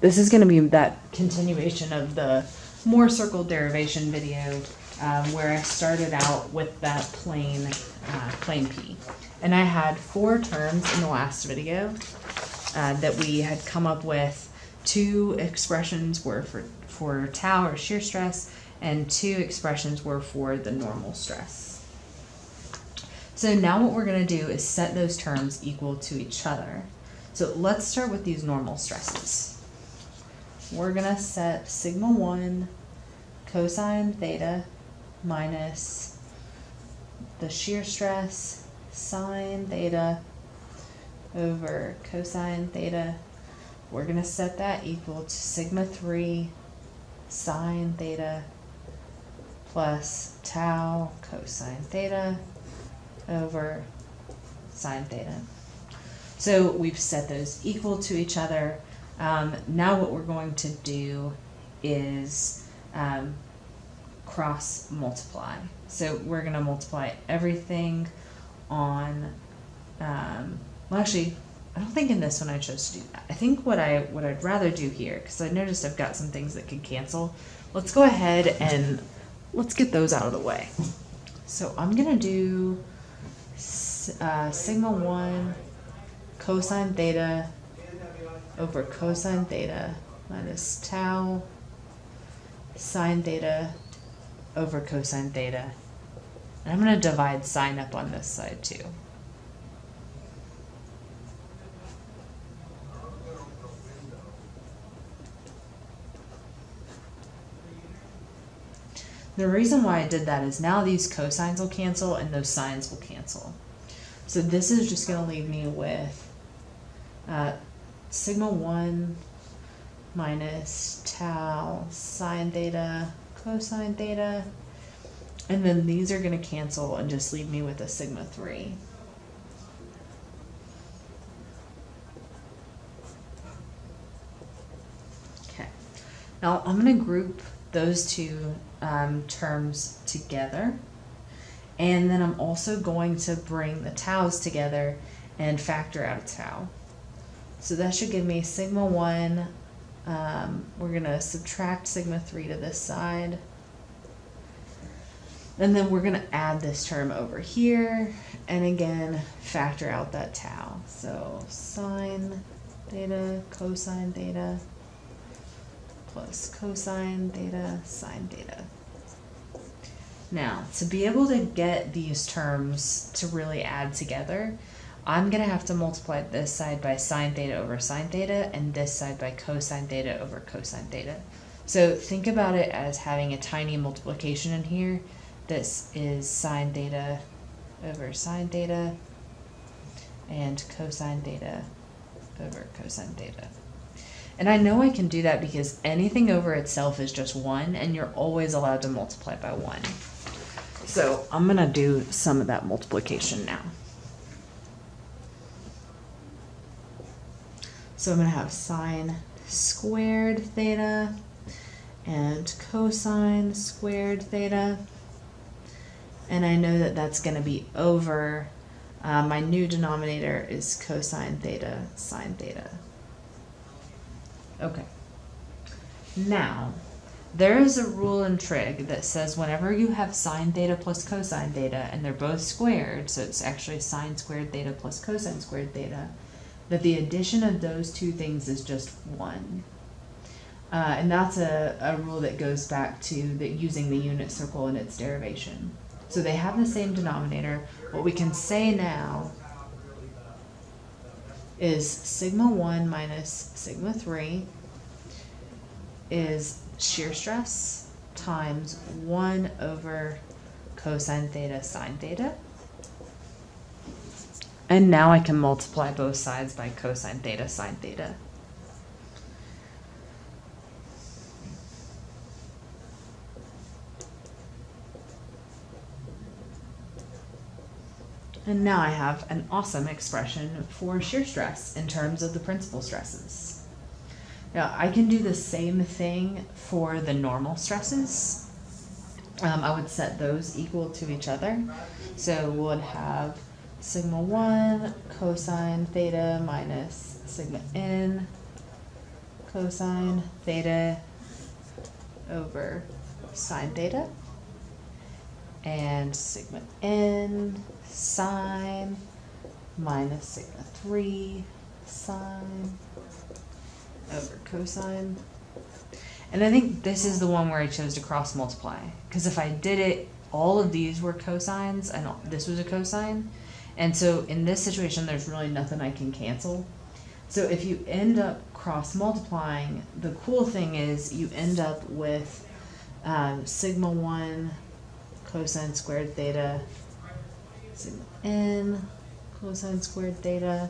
this is going to be that continuation of the Mohr circle derivation video um, where I started out with that plane, uh, P. And I had four terms in the last video uh, that we had come up with. Two expressions were for, for tau or shear stress, and two expressions were for the normal stress. So now what we're going to do is set those terms equal to each other. So let's start with these normal stresses. We're going to set sigma 1 cosine theta minus the shear stress sine theta over cosine theta. We're going to set that equal to sigma 3 sine theta plus tau cosine theta over sine theta. So we've set those equal to each other. Um, now what we're going to do is um, cross multiply. So we're going to multiply everything on, um, well actually, I don't think in this one I chose to do that. I think what, I, what I'd rather do here, because I noticed I've got some things that could cancel, let's go ahead and let's get those out of the way. So I'm going to do uh, sigma 1 cosine theta over cosine theta minus tau sine theta over cosine theta. And I'm going to divide sine up on this side too. The reason why I did that is now these cosines will cancel and those sines will cancel. So this is just going to leave me with uh, sigma 1 minus tau sine theta cosine theta. And then these are going to cancel and just leave me with a sigma 3. Okay. Now I'm going to group those two um, terms together. And then I'm also going to bring the taus together and factor out a tau. So that should give me sigma 1. Um, we're going to subtract sigma 3 to this side. And then we're going to add this term over here. And again, factor out that tau. So sine theta, cosine theta, plus cosine theta, sine theta. Now, to be able to get these terms to really add together, I'm going to have to multiply this side by sine theta over sine theta and this side by cosine theta over cosine theta. So think about it as having a tiny multiplication in here. This is sine theta over sine theta and cosine theta over cosine theta. And I know I can do that because anything over itself is just 1 and you're always allowed to multiply by 1. So I'm going to do some of that multiplication now. So I'm going to have sine squared theta and cosine squared theta. And I know that that's going to be over, uh, my new denominator is cosine theta sine theta. Okay. Now, there is a rule in trig that says whenever you have sine theta plus cosine theta and they're both squared, so it's actually sine squared theta plus cosine squared theta, that the addition of those two things is just 1. Uh, and that's a, a rule that goes back to the, using the unit circle and its derivation. So they have the same denominator. What we can say now is sigma 1 minus sigma 3 is shear stress times 1 over cosine theta sine theta. And now I can multiply both sides by cosine theta sine theta. And now I have an awesome expression for shear stress in terms of the principal stresses. Now I can do the same thing for the normal stresses. Um, I would set those equal to each other. So we would have sigma 1 cosine theta minus sigma n cosine theta over sine theta and sigma n sine minus sigma 3 sine over cosine. And I think this is the one where I chose to cross multiply. Because if I did it, all of these were cosines and this was a cosine. And so in this situation, there's really nothing I can cancel. So if you end up cross multiplying, the cool thing is you end up with um, sigma 1 cosine squared theta, sigma n cosine squared theta.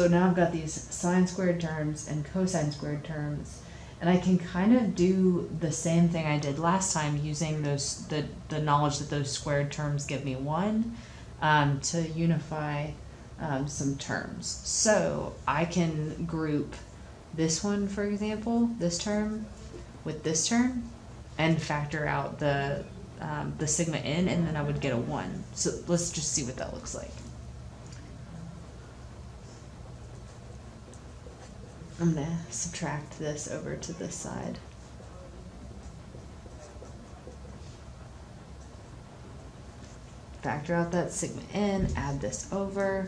So now I've got these sine squared terms and cosine squared terms and I can kind of do the same thing I did last time using those the, the knowledge that those squared terms give me one um, to unify um, some terms. So I can group this one, for example, this term with this term and factor out the um, the sigma n and then I would get a 1. So let's just see what that looks like. I'm going to subtract this over to this side. Factor out that sigma n, add this over.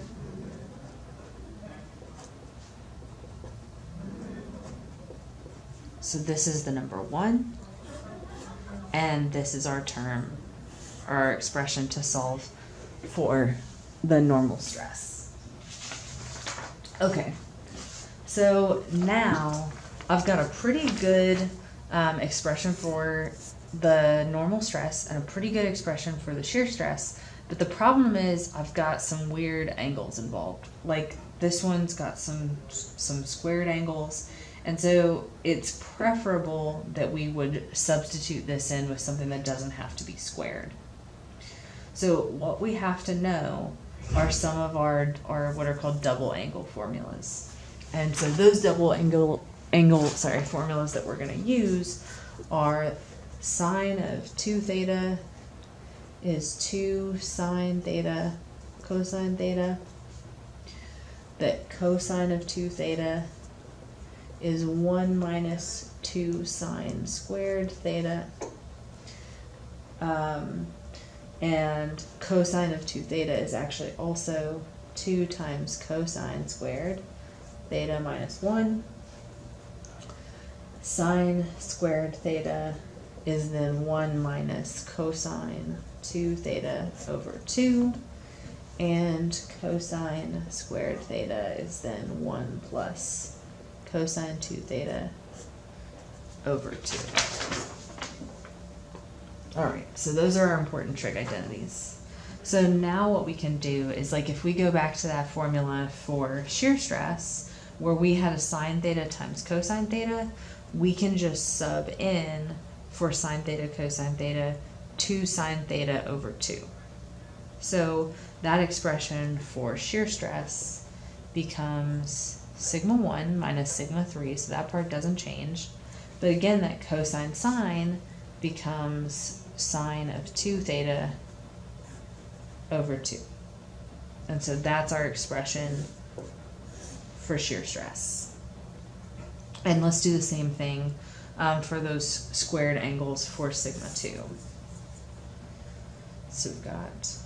So this is the number one, and this is our term, our expression to solve for the normal stress. Okay. So now I've got a pretty good um, expression for the normal stress and a pretty good expression for the shear stress. But the problem is I've got some weird angles involved. Like this one's got some some squared angles. And so it's preferable that we would substitute this in with something that doesn't have to be squared. So what we have to know are some of our, our what are called double angle formulas. And so those double angle angle sorry formulas that we're going to use are sine of 2 theta is 2 sine theta cosine theta. That cosine of 2 theta is 1 minus 2 sine squared theta. Um, and cosine of 2 theta is actually also 2 times cosine squared theta minus 1. Sine squared theta is then 1 minus cosine 2 theta over 2. And cosine squared theta is then 1 plus cosine 2 theta over 2. Alright, so those are our important trig identities. So now what we can do is like if we go back to that formula for shear stress, where we had a sine theta times cosine theta, we can just sub in for sine theta cosine theta 2 sine theta over 2. So that expression for shear stress becomes sigma 1 minus sigma 3, so that part doesn't change. But again, that cosine sine becomes sine of 2 theta over 2. And so that's our expression for shear stress. And let's do the same thing um, for those squared angles for sigma 2. So we've got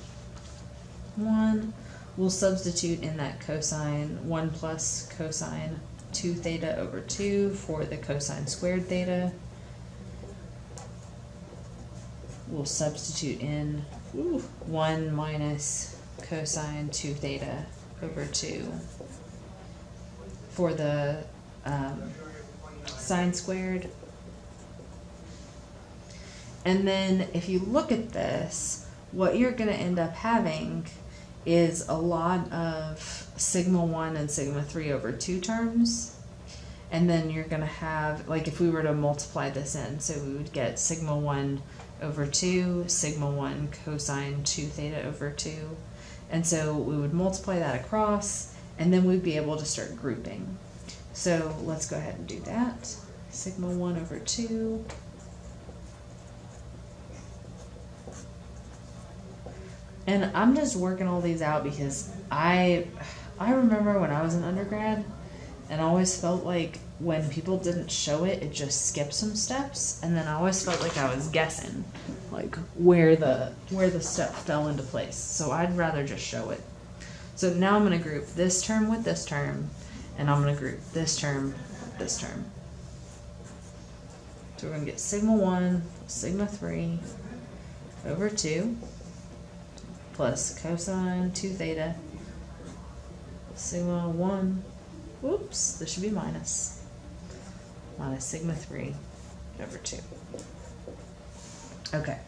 1. We'll substitute in that cosine 1 plus cosine 2 theta over 2 for the cosine squared theta. We'll substitute in ooh, 1 minus cosine 2 theta over 2 for the um, sine squared. And then if you look at this, what you're going to end up having is a lot of sigma 1 and sigma 3 over 2 terms. And then you're going to have, like if we were to multiply this in, so we would get sigma 1 over 2, sigma 1 cosine 2 theta over 2. And so we would multiply that across, and then we'd be able to start grouping. So let's go ahead and do that. Sigma 1 over 2. And I'm just working all these out because I I remember when I was an undergrad and I always felt like when people didn't show it, it just skipped some steps and then I always felt like I was guessing like where the where the step fell into place. So I'd rather just show it. So now I'm going to group this term with this term and I'm going to group this term with this term. So we're going to get sigma 1, sigma 3 over 2 plus cosine 2 theta sigma 1 whoops this should be minus. Minus sigma 3 over 2 okay.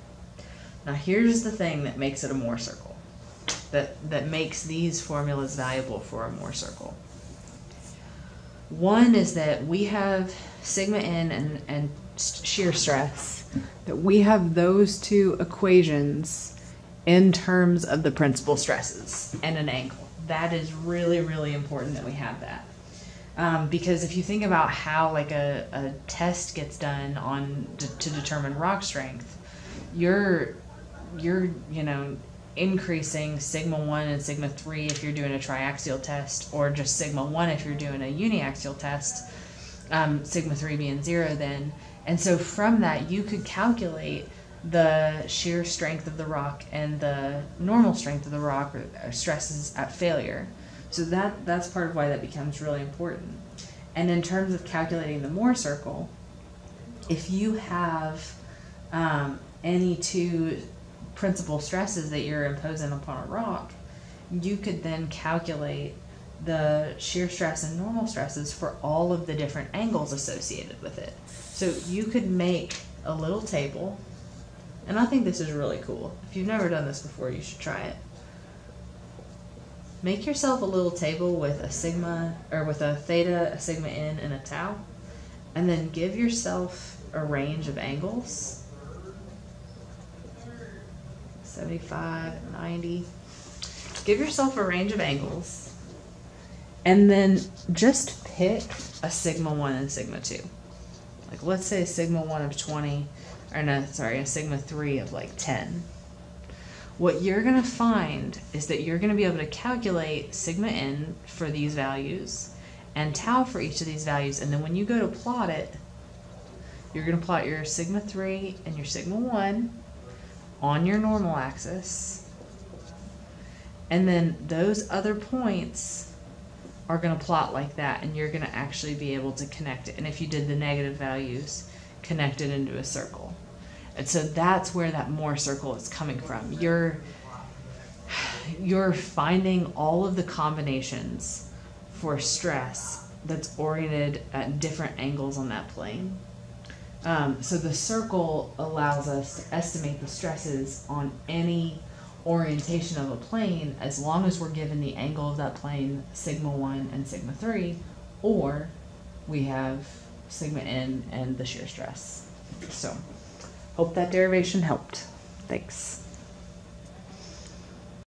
Now here's the thing that makes it a Mohr circle that that makes these formulas valuable for a Mohr circle one is that we have sigma n and, and shear stress that we have those two equations in terms of the principal stresses and an angle. That is really, really important that we have that. Um, because if you think about how like a, a test gets done on to determine rock strength, you're you're you know increasing sigma 1 and sigma 3 if you're doing a triaxial test or just sigma 1 if you're doing a uniaxial test um, sigma 3 being 0 then and so from that you could calculate the shear strength of the rock and the normal strength of the rock or stresses at failure. So that that's part of why that becomes really important. And in terms of calculating the Mohr circle, if you have um, any two principal stresses that you're imposing upon a rock, you could then calculate the shear stress and normal stresses for all of the different angles associated with it. So you could make a little table and I think this is really cool. If you've never done this before, you should try it. Make yourself a little table with a sigma, or with a theta, a sigma n, and a tau. And then give yourself a range of angles. 75, 90. Give yourself a range of angles. And then just pick a sigma 1 and sigma 2. Like let's say sigma 1 of 20 or no, sorry, a sigma 3 of like 10. What you're going to find is that you're going to be able to calculate sigma n for these values and tau for each of these values. And then when you go to plot it, you're going to plot your sigma 3 and your sigma 1 on your normal axis. And then those other points are going to plot like that, and you're going to actually be able to connect it. And if you did the negative values, connect it into a circle. And so that's where that Mohr circle is coming from. You're you're finding all of the combinations for stress that's oriented at different angles on that plane. Um, so the circle allows us to estimate the stresses on any orientation of a plane as long as we're given the angle of that plane, sigma 1 and sigma 3, or we have sigma n and the shear stress. So. Hope that derivation helped. Thanks.